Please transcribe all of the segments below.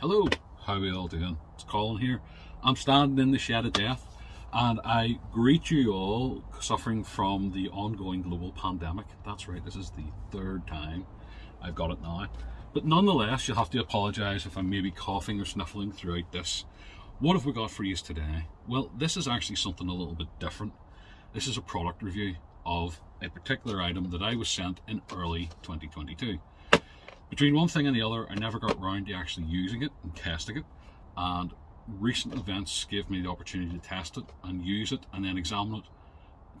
Hello, how are we all doing? It's Colin here. I'm standing in the shed of death and I greet you all suffering from the ongoing global pandemic. That's right, this is the third time I've got it now. But nonetheless, you'll have to apologise if I'm maybe coughing or sniffling throughout this. What have we got for you today? Well, this is actually something a little bit different. This is a product review of a particular item that I was sent in early 2022. Between one thing and the other, I never got round to actually using it and testing it. And recent events gave me the opportunity to test it and use it and then examine it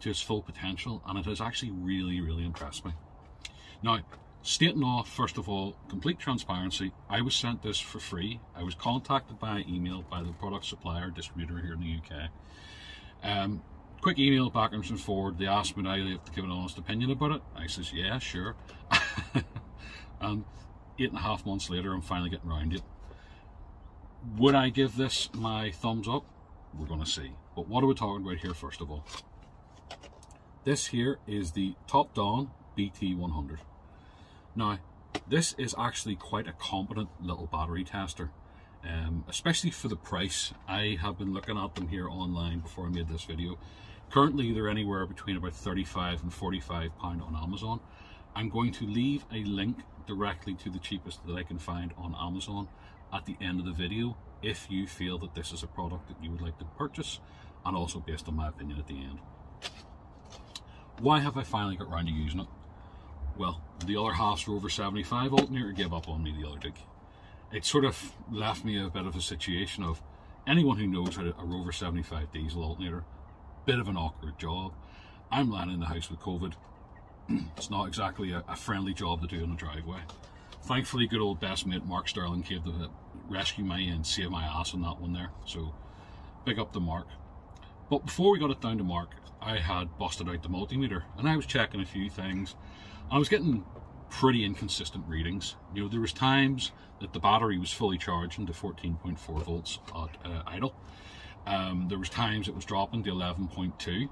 to its full potential. And it has actually really, really impressed me. Now, stating off, first of all, complete transparency, I was sent this for free. I was contacted by email by the product supplier distributor here in the UK. Um, quick email backwards and forward. They asked me to give an honest opinion about it. I says, yeah, sure. and eight and a half months later, I'm finally getting around it. Would I give this my thumbs up? We're going to see. But what are we talking about here, first of all? This here is the Topdon BT100. Now, this is actually quite a competent little battery tester, um, especially for the price. I have been looking at them here online before I made this video. Currently, they're anywhere between about 35 and 45 pound on Amazon. I'm going to leave a link directly to the cheapest that I can find on Amazon at the end of the video if you feel that this is a product that you would like to purchase and also based on my opinion at the end. Why have I finally got around to using it? Well, the other half's Rover 75 alternator gave up on me the other day. It sort of left me a bit of a situation of anyone who knows how a Rover 75 diesel alternator, bit of an awkward job. I'm lying in the house with COVID, it's not exactly a, a, friendly job to do in the driveway. Thankfully, good old best mate Mark Sterling came to rescue me and save my ass on that one there. So, big up to Mark. But before we got it down to Mark, I had busted out the multimeter and I was checking a few things. I was getting pretty inconsistent readings. You know, there was times that the battery was fully charged into 14.4 volts at uh, idle. Um, there was times it was dropping to 11.2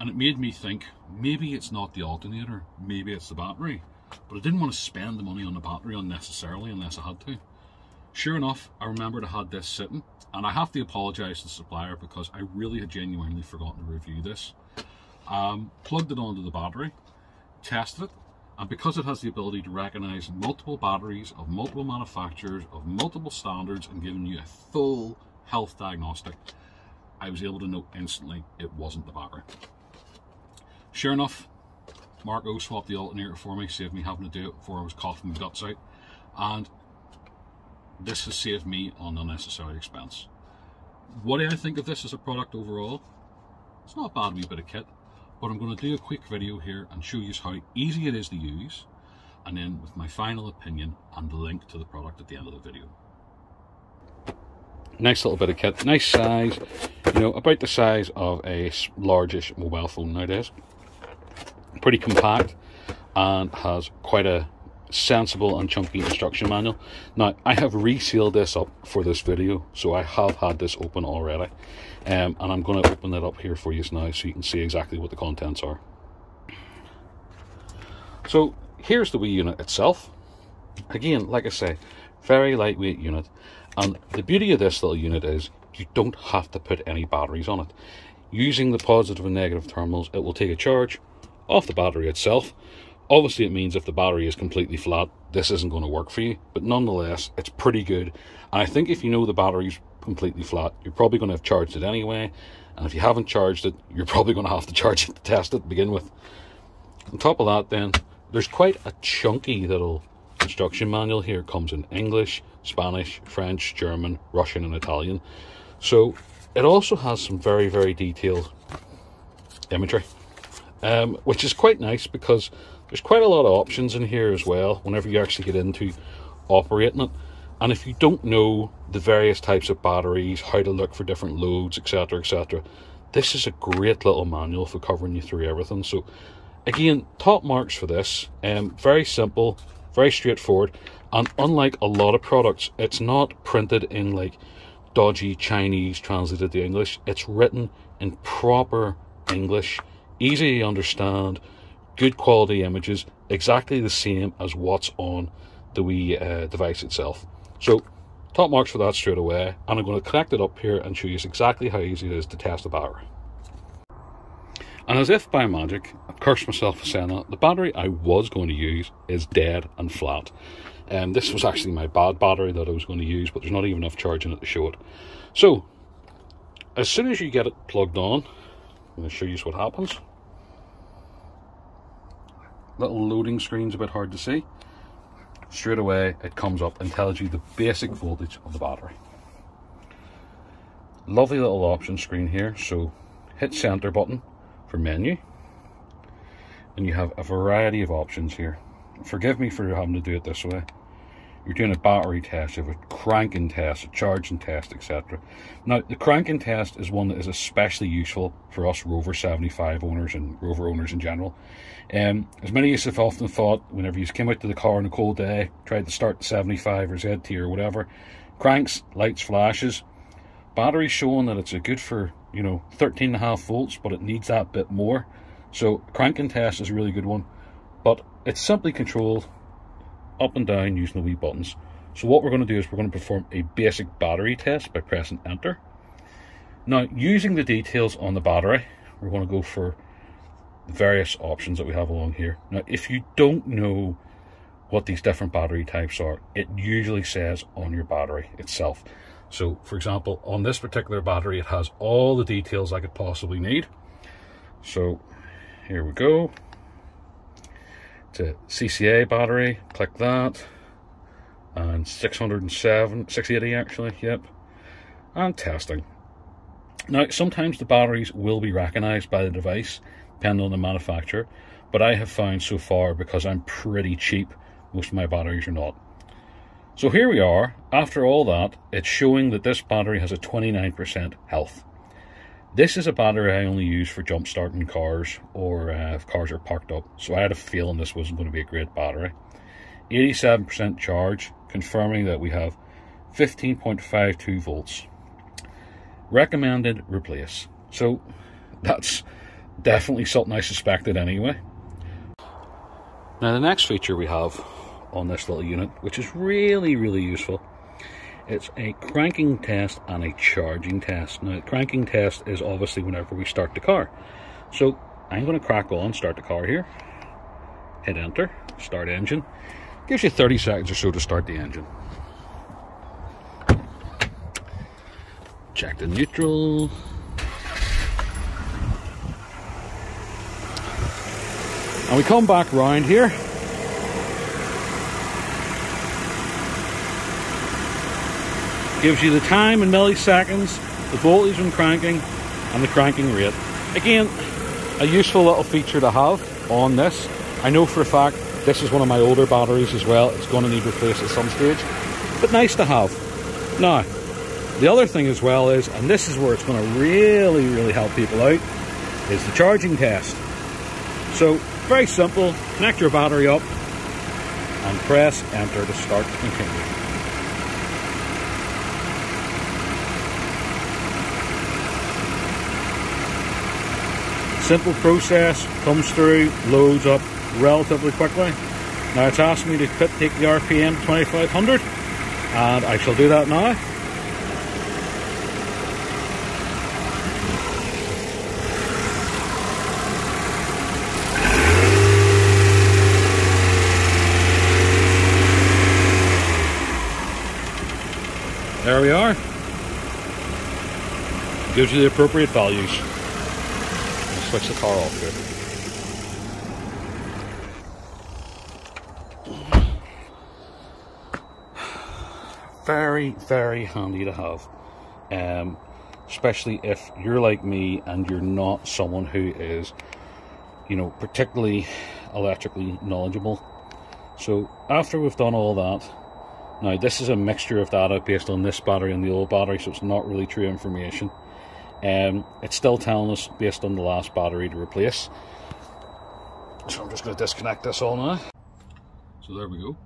and it made me think maybe it's not the alternator, maybe it's the battery. But I didn't want to spend the money on the battery unnecessarily unless I had to. Sure enough, I remembered I had this sitting, and I have to apologise to the supplier because I really had genuinely forgotten to review this. Um, plugged it onto the battery, tested it, and because it has the ability to recognise multiple batteries of multiple manufacturers, of multiple standards, and giving you a full health diagnostic, I was able to know instantly it wasn't the battery. Sure enough, Mark swapped the alternator for me, saved me having to do it before I was coughing my guts out. And this has saved me on unnecessary expense. What do I think of this as a product overall? It's not a bad wee bit of kit, but I'm going to do a quick video here and show you how easy it is to use, and then with my final opinion and the link to the product at the end of the video. Nice little bit of kit, nice size, you know, about the size of a largish mobile phone nowadays pretty compact and has quite a sensible and chunky instruction manual. Now, I have resealed this up for this video, so I have had this open already. Um, and I'm going to open it up here for you now so you can see exactly what the contents are. So, here's the wee unit itself. Again, like I say, very lightweight unit. And the beauty of this little unit is you don't have to put any batteries on it. Using the positive and negative terminals, it will take a charge, off the battery itself. Obviously, it means if the battery is completely flat, this isn't going to work for you, but nonetheless, it's pretty good. And I think if you know the battery's completely flat, you're probably going to have charged it anyway. And if you haven't charged it, you're probably going to have to charge it to test it to begin with. On top of that, then, there's quite a chunky little instruction manual here. It comes in English, Spanish, French, German, Russian, and Italian. So it also has some very, very detailed imagery um, which is quite nice because there's quite a lot of options in here as well whenever you actually get into operating it. And if you don't know the various types of batteries, how to look for different loads, etc., etc., this is a great little manual for covering you through everything. So, again, top marks for this. Um, very simple, very straightforward, and unlike a lot of products, it's not printed in like dodgy Chinese translated to English. It's written in proper English easy to understand, good quality images, exactly the same as what's on the wee uh, device itself. So top marks for that straight away and I'm going to connect it up here and show you exactly how easy it is to test the battery. And as if by magic, I cursed myself for saying that, the battery I was going to use is dead and flat. And um, this was actually my bad battery that I was going to use, but there's not even enough charge in it to show it. So, as soon as you get it plugged on, I'm going to show you what happens. Little loading screen's a bit hard to see. Straight away, it comes up and tells you the basic voltage of the battery. Lovely little option screen here. So, hit center button for menu. And you have a variety of options here. Forgive me for having to do it this way. You're doing a battery test, you have a cranking test, a charging test, etc. Now, the cranking test is one that is especially useful for us Rover 75 owners and Rover owners in general. Um, as many of us have often thought, whenever you came out to the car on a cold day, tried to start the 75 or ZT or whatever, cranks, lights, flashes, battery's showing that it's a good for you know 13 and a half volts but it needs that bit more so cranking test is a really good one but it's simply controlled up and down using the wee buttons so what we're going to do is we're going to perform a basic battery test by pressing enter now using the details on the battery we're going to go for the various options that we have along here now if you don't know what these different battery types are it usually says on your battery itself so for example, on this particular battery, it has all the details I could possibly need. So here we go. A CCA battery, click that. And 607, 680 actually, yep. And testing. Now, sometimes the batteries will be recognized by the device, depending on the manufacturer, but I have found so far, because I'm pretty cheap, most of my batteries are not. So here we are, after all that, it's showing that this battery has a 29% health. This is a battery I only use for jump starting cars or uh, if cars are parked up, so I had a feeling this wasn't going to be a great battery. 87% charge, confirming that we have 15.52 volts. Recommended replace. So that's definitely something I suspected anyway. Now the next feature we have on this little unit, which is really, really useful. It's a cranking test and a charging test. Now, the cranking test is obviously whenever we start the car. So I'm going to crack on, start the car here, hit enter, start engine. Gives you 30 seconds or so to start the engine. Check the neutral. And we come back round here Gives you the time in milliseconds, the voltage when cranking, and the cranking rate. Again, a useful little feature to have on this. I know for a fact this is one of my older batteries as well. It's going to need replaced at some stage, but nice to have. Now, the other thing as well is, and this is where it's going to really, really help people out, is the charging test. So, very simple, connect your battery up and press enter to start and continue. Simple process, comes through, loads up relatively quickly. Now it's asked me to take the RPM 2500 and I shall do that now. There we are. Gives you the appropriate values switch the car off here. Very, very handy to have. Um, especially if you're like me and you're not someone who is, you know, particularly electrically knowledgeable. So after we've done all that, now this is a mixture of data based on this battery and the old battery, so it's not really true information. Um, it's still telling us based on the last battery to replace. So I'm just going to disconnect this all now. So there we go.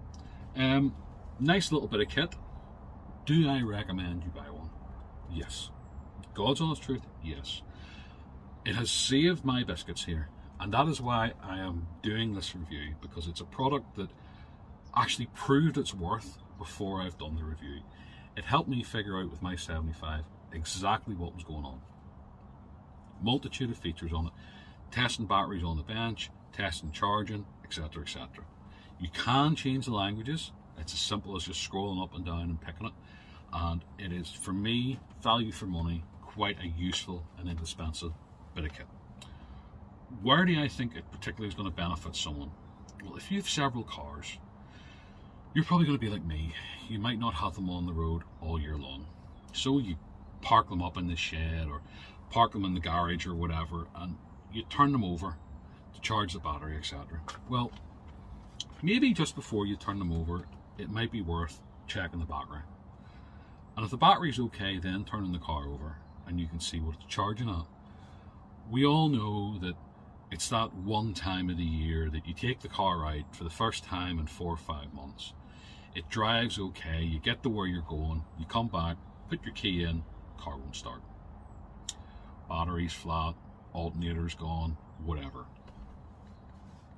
Um, nice little bit of kit. Do I recommend you buy one? Yes. God's honest truth, yes. It has saved my biscuits here. And that is why I am doing this review, because it's a product that actually proved its worth before I've done the review. it helped me figure out with my 75 exactly what was going on. Multitude of features on it, testing batteries on the bench, testing charging, etc. etc. You can change the languages. It's as simple as just scrolling up and down and picking it. And it is, for me, value for money, quite a useful and indispensable bit of kit. Where do I think it particularly is going to benefit someone? Well, if you have several cars, you're probably going to be like me. You might not have them on the road all year long. So you park them up in the shed or park them in the garage or whatever and you turn them over to charge the battery, etc. Well, maybe just before you turn them over, it might be worth checking the battery. And if the battery's okay, then turning the car over and you can see what it's charging at. We all know that it's that one time of the year that you take the car out for the first time in four or five months. It drives okay, you get to where you're going, you come back, put your key in, car won't start. Battery's flat, alternator's gone, whatever.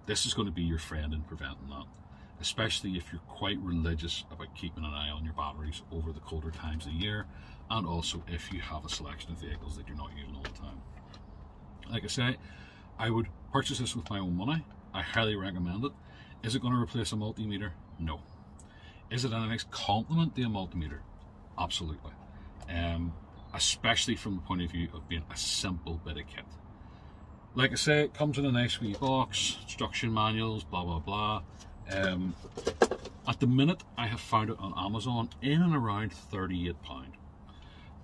This is going to be your friend in preventing that, especially if you're quite religious about keeping an eye on your batteries over the colder times of the year, and also if you have a selection of vehicles that you're not using all the time. Like I say, I would purchase this with my own money. I highly recommend it. Is it going to replace a multimeter? No. Is it a nice complement to a multimeter? Absolutely. Um, especially from the point of view of being a simple bit of kit. Like I say, it comes in a nice wee box, instruction manuals, blah blah blah. Um, at the minute, I have found it on Amazon in and around £38.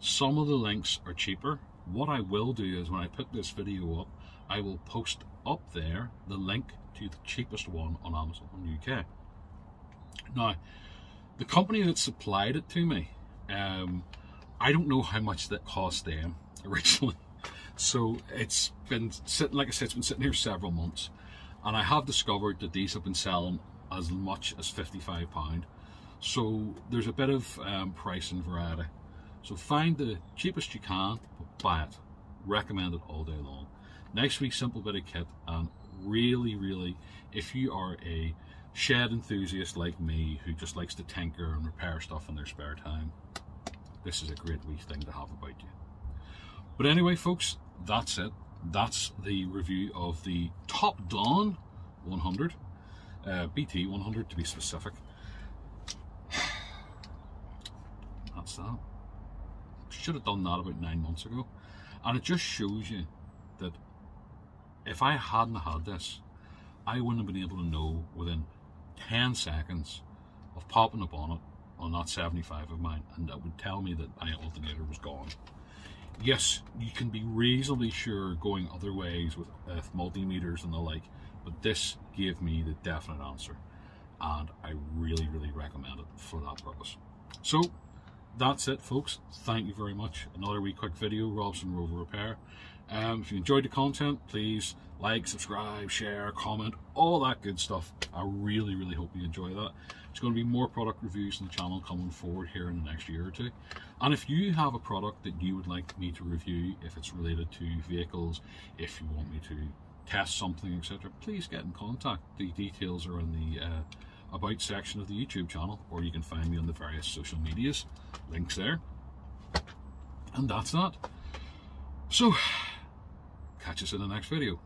Some of the links are cheaper. What I will do is when I put this video up, I will post up there the link to the cheapest one on Amazon UK. Now, the company that supplied it to me, um, I don't know how much that cost them originally. So it's been sitting, like I said, it's been sitting here several months, and I have discovered that these have been selling as much as £55. So there's a bit of um, price and variety. So find the cheapest you can, but buy it. Recommend it all day long. Next week, simple bit of kit, and really, really, if you are a shed enthusiast like me who just likes to tinker and repair stuff in their spare time, this is a great wee thing to have about you. But anyway, folks, that's it. That's the review of the Topdon 100, uh, BT 100 to be specific. That's that. Should have done that about nine months ago. And it just shows you that if I hadn't had this, I wouldn't have been able to know within 10 seconds of popping a bonnet on that 75 of mine and that would tell me that my alternator was gone. Yes, you can be reasonably sure going other ways with uh, multimeters and the like, but this gave me the definite answer and I really, really recommend it for that purpose. So, that's it folks. Thank you very much. Another wee quick video, Robson Rover Repair. Um, if you enjoyed the content, please like, subscribe, share, comment, all that good stuff. I really, really hope you enjoy that. There's going to be more product reviews on the channel coming forward here in the next year or two. And if you have a product that you would like me to review, if it's related to vehicles, if you want me to test something, etc., please get in contact. The details are in the uh, About section of the YouTube channel, or you can find me on the various social medias. Links there. And that's that. So, catch us in the next video.